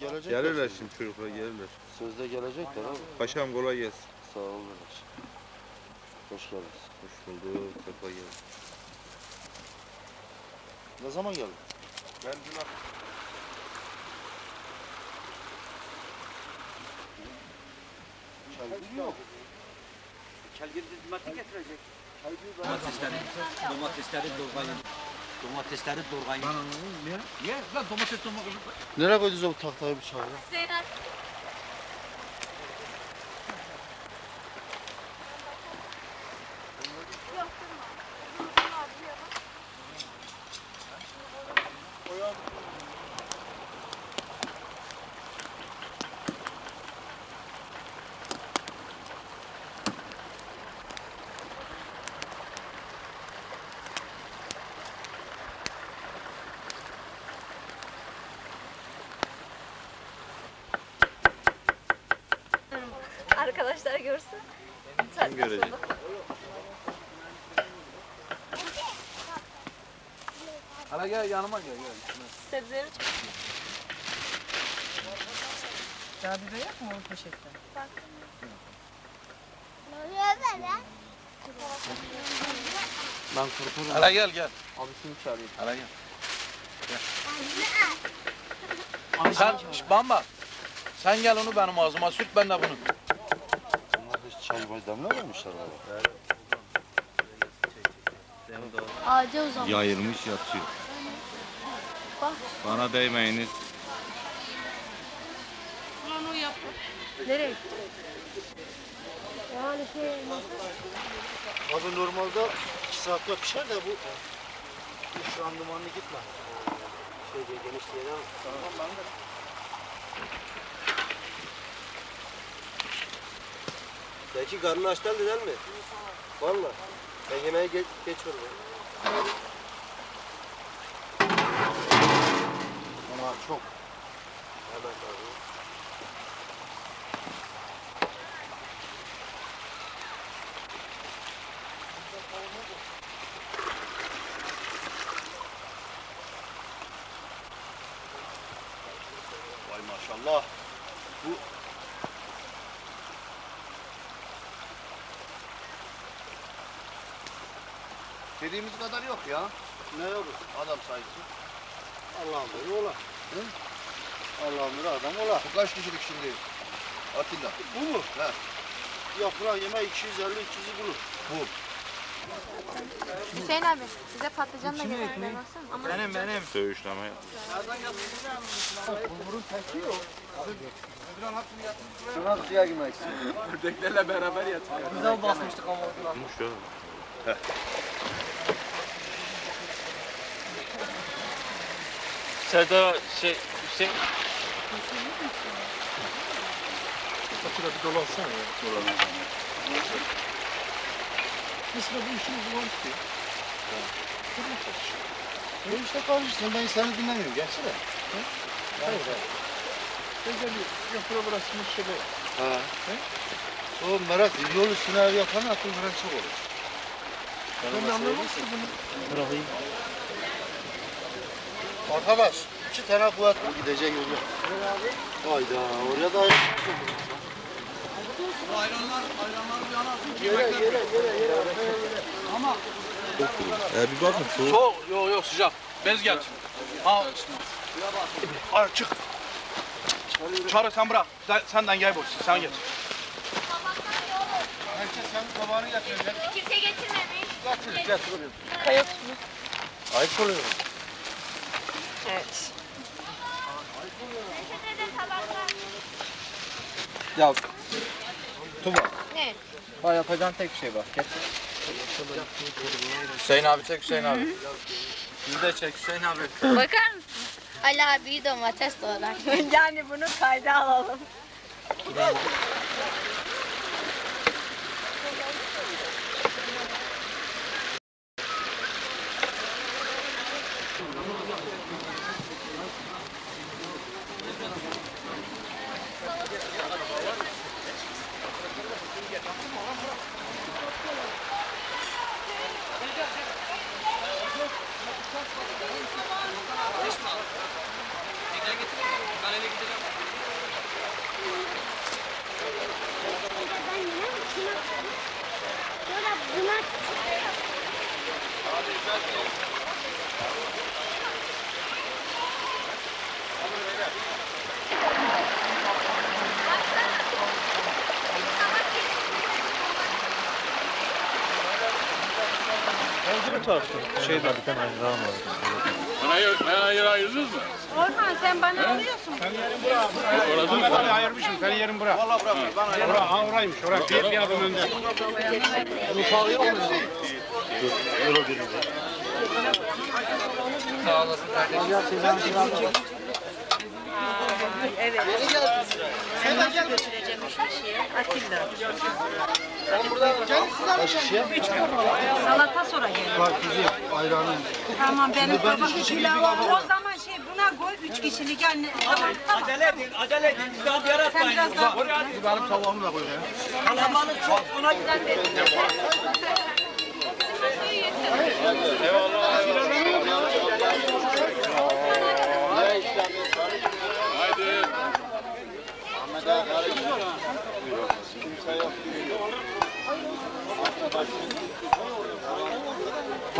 Gelecek. Gelirler şimdi çocuklar gelirler. Sözde gelecekler abi. Paşam kolay gelsin. Sağ olun. Hoş geldiniz. Hoş bulduk. Sefa geldin. Ne zaman geldin? Ben dün Çay yok. Domatesleri, domatesleri doğrayın. Domatesleri doğrayın. Niye? Lan domates domates. Nereye koydunuz o tahtayı bıçağı? Zeynep. Arkadaşlar görsün. Kim görecek? Hala gel yanıma gel gel. Sebzeleri çok Daha biber yok mu o poşette? Ben kurtarırım. Hala gel gel. Abisini çağırayım. Hala gel. Sen şş, bamba. Sen gel onu benim ağzıma sürt ben de bunu. Boy demlememişler abi. Ağaca uzan. Yayılmış yatıyor. Bak. Bana değmeyiniz. Nereye? Abi normalde 2 saatte pişer de bu şu an dumanlı gitme. Şey diye geniş diye de Tamam ben de. Belki karnı açtan değil mi? Valla. Ben yemeğe geç, geç oluyor. Ama çok. Hemen abi. Vay maşallah. Bu Dediğimiz kadar yok ya. Ne yok? Adam sayısı. Allah'ın biri ola. Hı? Allah'ın biri adam ola. Bu kaç kişilik şimdi? Atilla. Bu mu? He. Yaprağı yeme 250-200'ü bulur. Bu. Hüseyin abi size patlıcanla gelen baksana. Ama Benim benim. Söğüşleme yap. Şuna suya girmek istiyor. Ördeklerle beraber yatıyor. Güzel basmıştık ama. Olmuş ya. Serdar şey Hüseyin Fatura bir dolansana ya. Dolan. Mesela bu işin uzman istiyor. Ne işte kardeşim ben seni dinlemiyorum. Gelsene. Hayır hayır. Özel yapıra burasını şöyle. Ha. O merak yol üstüne ev yapan akıl merak çok olur. Ben de anlamam ki bunu. Arkadaş iki tane kuvvet bu gidecek yolu. Hayda oraya da Ayranlar, ayranlar bir yana atın yere yere yere yere. Ya bir bakın soğuk. Soğuk, yok yok sıcak. Bez gel. Ha. Ay çık. Çağrı sen bırak. Sen, senden gel boş. Sen geç. Herkes senin tabağını getirecek. kimse getirmemiş. Getir getir. Kayıyorsunuz. Ayıp oluyor. Evet. Ya Tuba. Ne? Bak yapacağın tek bir şey var. Geç. Hüseyin abi çek Hüseyin abi. Siz de çek Hüseyin abi. Bakar mısın? Ali abi domates doğrar. yani bunu kayda alalım. Şeyde bir tane ayran var. Orhan sen bana alıyorsun. Bana ayırmışım. Senin yerin bura. Valla bırak. Bura, ha oraymış. Oraya bir, bir adım önde. Salata sonra gelir. Bak kızım ayranın. Tamam benim babam pilavı. O zaman şey buna koy üç kişilik yani. Tamam tamam. Acele edin, acele edin. Sen yaratmayın. biraz daha Benim tavuğumu da koy ya. Kalabalık çok. Buna Ahmet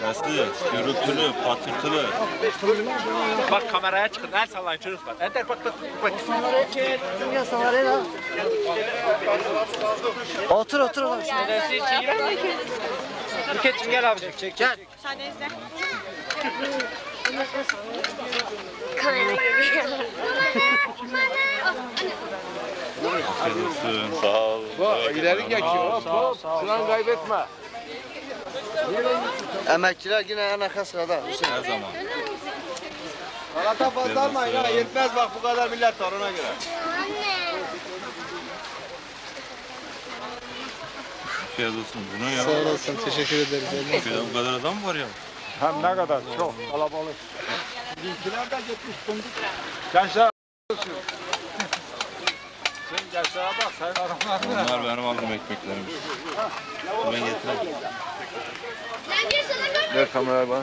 Sesli, gürültülü, patırtılı. Bak kameraya çıkın. El sallayın çocuklar. Eder bak bak bak. Otur otur otur. Buketçim gel abicim. Çek çek. Afiyet olsun. Sağ ol. İleri geçiyor. Hop hop. Sıran kaybetme. Emekçiler yine en arka sırada. Her zaman. Salata fazla almayın ha. Yetmez bak bu kadar millet var ona göre. Afiyet olsun. Bu ne ya? Sağ olasın. Teşekkür ederiz. Köyde bu kadar adam var ya. Hem ne kadar çok kalabalık. Bizimkiler de gitmiş. Gençler olsun. Sen gençlere bak sen adamlar. Bunlar benim aldığım ekmeklerimiz. Ben getireyim. Ver kamerayı bana.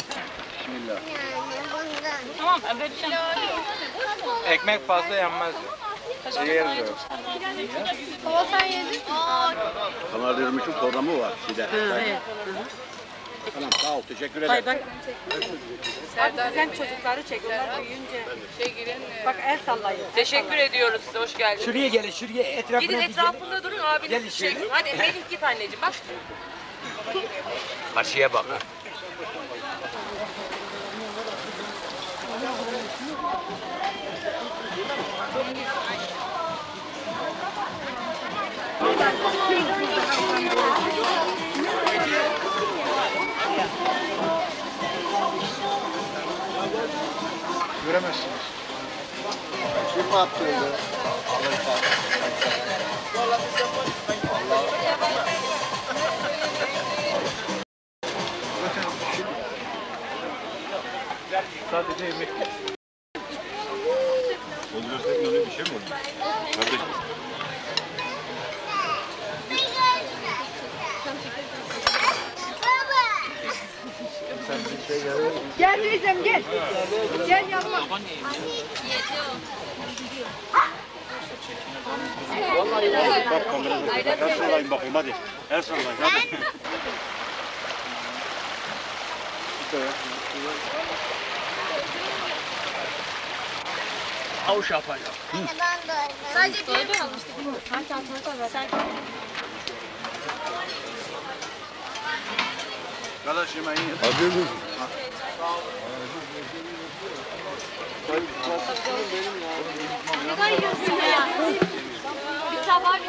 Ekmek fazla yenmez. Yeriz o. Baba sen yedin. Kanal 23'ün programı var bir de. Tamam sağ ol teşekkür ederim. Hayır bak. Serdar sen çocukları çek. Onlar büyüyünce. Bak el sallayın. Teşekkür ediyoruz size, hoş geldiniz. Şuraya gelin, şuraya etrafına Gidin bir gelin. etrafında durun abiniz çek. Hadi Melih git anneciğim bak. Karşıya bak. Göremezsiniz. Kim attırdı? Sadece yemek. Öldürsek öyle bir şey mi olur? Kardeşim. Gel teyzem gel. Gel yanıma. Bak kamerada. El sallayın bakayım hadi. El sallayın hadi. Avuç yapacağım. Sadece bir kalmıştı. Sen çantanı Sen Kardeş yemeğini ye. Ne kadar yiyorsun ya? Bir tabak.